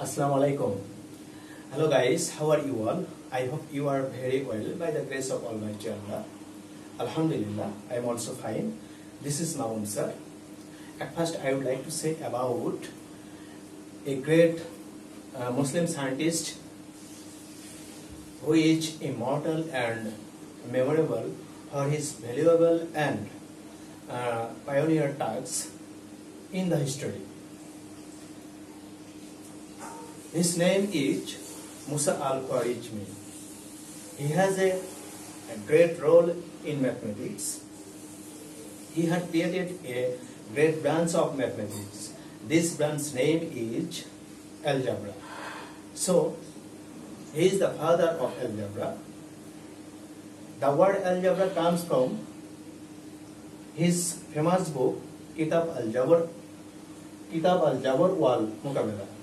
Assalamu alaikum. Hello guys, how are you all? I hope you are very well by the grace of Almighty Allah. Alhamdulillah, I am also fine. This is Mamun sir. At first, I would like to say about a great uh, Muslim scientist who is immortal and memorable for his valuable and uh, pioneer tasks in the history. His name is Musa al-Khwarizmi. He has a, a great role in mathematics. He had created a great branch of mathematics. This branch name is algebra. So, he is the father of algebra. The word algebra comes from his famous book Kitab al-Jabr Kitab al-Jabr wal Muqabala.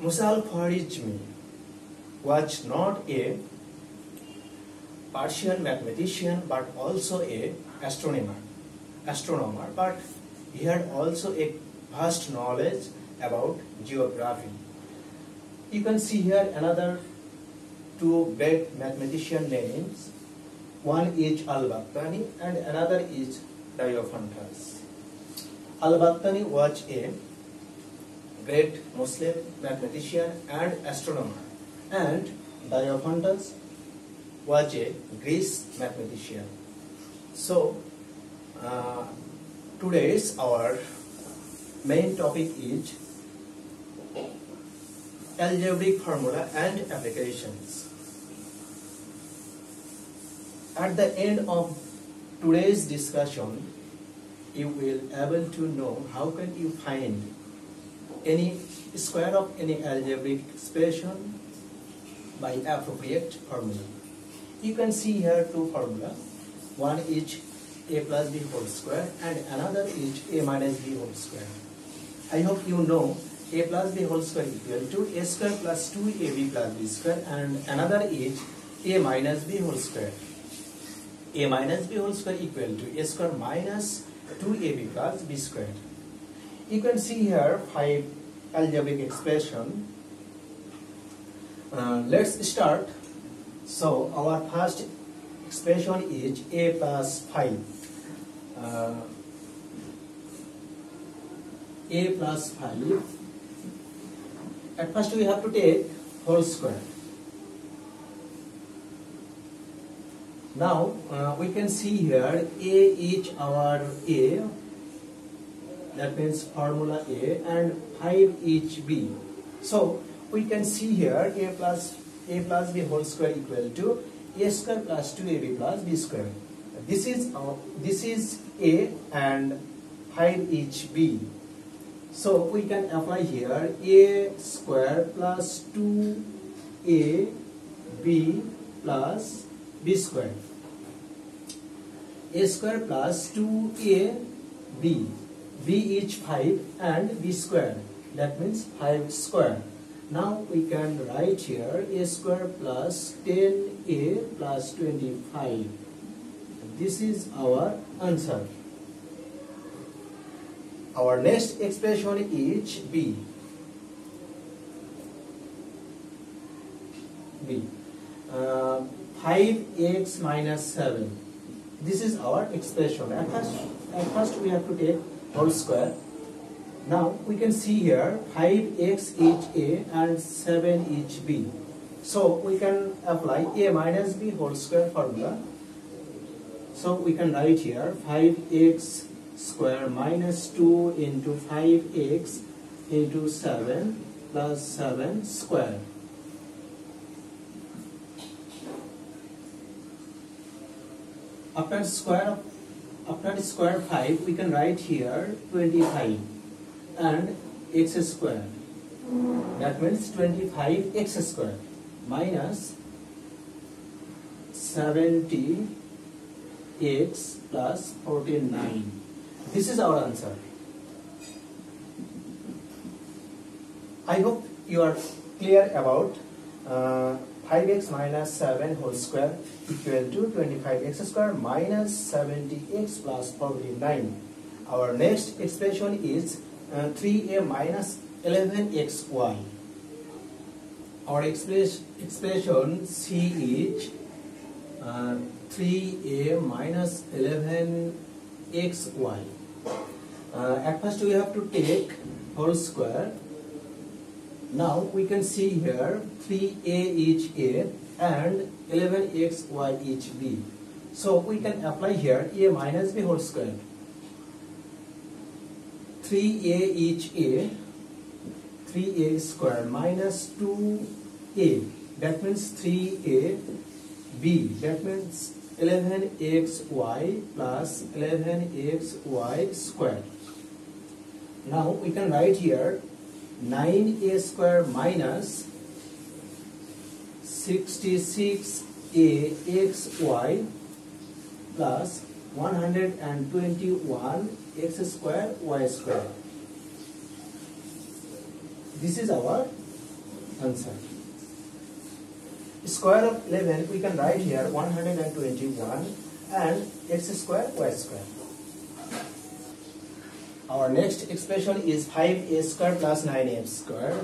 Musa al-Khwarizmi was not a Persian mathematician but also a astronomer astronomer. But he had also a vast knowledge about geography. You can see here another two great mathematician names. One is al-Battani and another is Diophantus al-Battani was a great Muslim mathematician and astronomer and Diophantus was a Greek mathematician. So, uh, today's our main topic is algebraic formula and applications. At the end of today's discussion, you will able to know how can you find any square of any algebraic expression by appropriate formula. You can see here two formula. One is a plus b whole square and another is a minus b whole square. I hope you know a plus b whole square equal to a square plus 2ab plus b square and another is a minus b whole square. a minus b whole square equal to a square minus 2ab plus b square. You can see here five algebraic expression. Uh, let's start so our first expression is a plus 5. Uh, a plus 5. At first we have to take whole square. Now uh, we can see here a is our a that means formula a and 5HB. So we can see here a plus a plus b whole square equal to a square plus 2ab plus b square. This is uh, this is a and 5HB. So we can apply here a square plus 2a b plus b square. a square plus 2a b is 5 and b square. That means 5 square. Now we can write here a square plus 10a plus 25. This is our answer. Our next expression is b. b. Uh, 5x minus 7. This is our expression. At first, at first we have to take whole square now we can see here 5x is a and 7 is b. So we can apply a minus b whole square formula. So we can write here 5x square minus 2 into 5x into 7 plus 7 square. After square after square 5 we can write here 25 and x square. That means 25x square minus 70x plus 49. This is our answer. I hope you are clear about uh, 5x minus 7 whole square equal to 25x square minus 70x plus 49. Our next expression is uh, 3a minus 11xy. Our express, expression C is uh, 3a minus 11xy. Uh, at first we have to take whole square. Now we can see here 3a each a and 11xy each b. So we can apply here a minus b whole square. 3a each a 3a square minus 2a that means 3a b that means 11xy plus 11xy square now we can write here 9a square minus 66axy plus 121x square y square. This is our answer. Square of 11 we can write here 121 and x square y square. Our next expression is 5a square plus 9a square.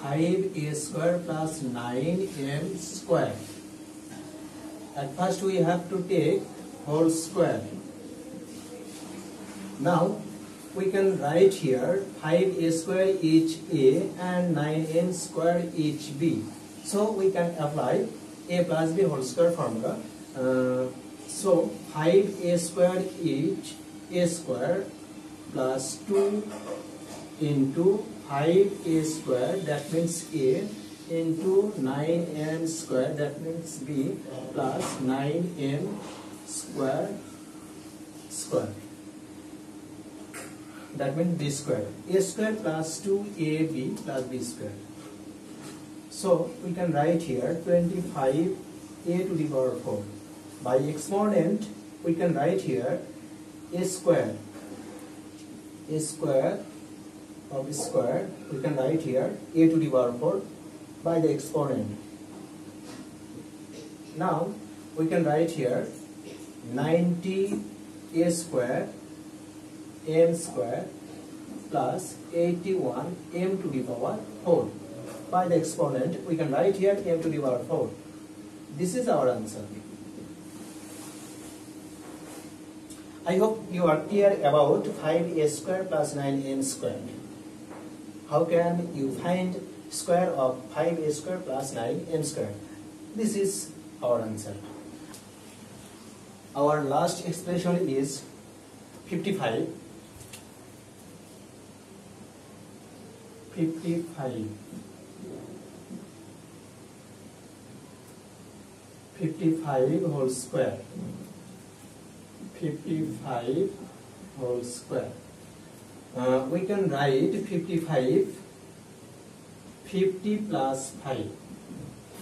5a square plus 9m square. At first we have to take whole square. Now we can write here 5a square each a and 9m square each b. So we can apply a plus b whole square formula. Uh, so 5a square each a square plus 2 into 5a square that means a into 9n square that means b plus 9m square square. That means b square. A square plus 2ab plus b square. So we can write here 25 a to the power 4 by exponent we can write here a square. A square of square we can write here a to the power 4 by the exponent. Now we can write here 90 a square m square plus 81 m to the power 4 by the exponent we can write here m to the power 4 this is our answer I hope you are clear about 5a square plus 9n square. How can you find square of 5a square plus 9n square? This is our answer. Our last expression is 55. 55. 55 whole square. 55 whole square. Uh, we can write 55 50 plus 5.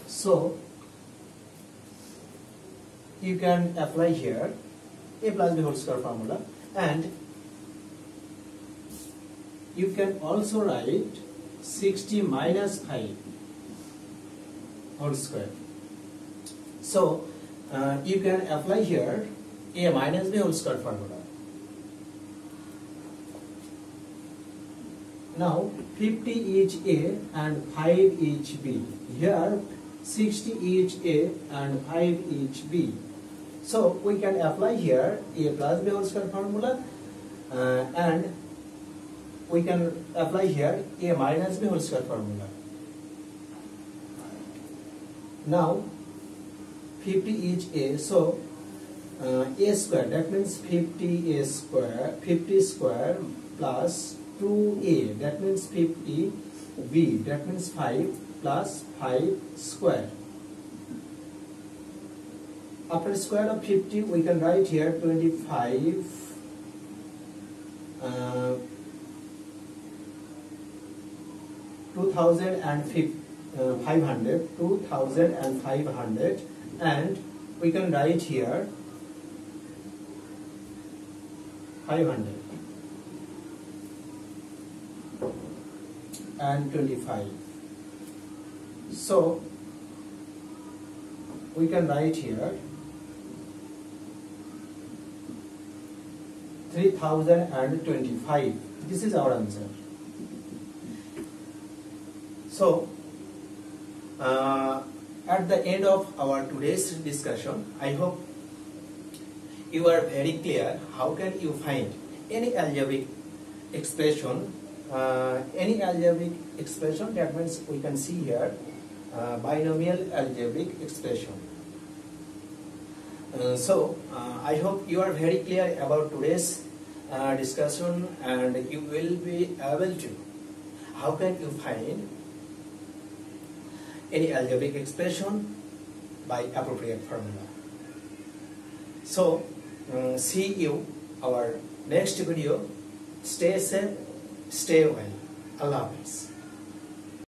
So you can apply here a plus b whole square formula and you can also write 60 minus 5 whole square. So uh, you can apply here a minus b whole square formula. Now 50 each a and 5 each b. Here 60 each a and 5 each b. So we can apply here a plus b whole square formula uh, and we can apply here a minus b whole square formula. Now 50 each a so uh, a square that means 50 a square 50 square plus 2a that means 50 b that means 5 plus 5 square. After square of 50 we can write here 25 uh, 2500 2500 and we can write here 500 and 25 so we can write here 3025. This is our answer. So, uh, at the end of our today's discussion, I hope you are very clear how can you find any algebraic expression, uh, any algebraic expression that means we can see here uh, binomial algebraic expression. Uh, so, uh, I hope you are very clear about today's uh, discussion and you will be able to how can you find any algebraic expression by appropriate formula. So, Uh, see you our next video. Stay safe, stay well. Allah Hafiz.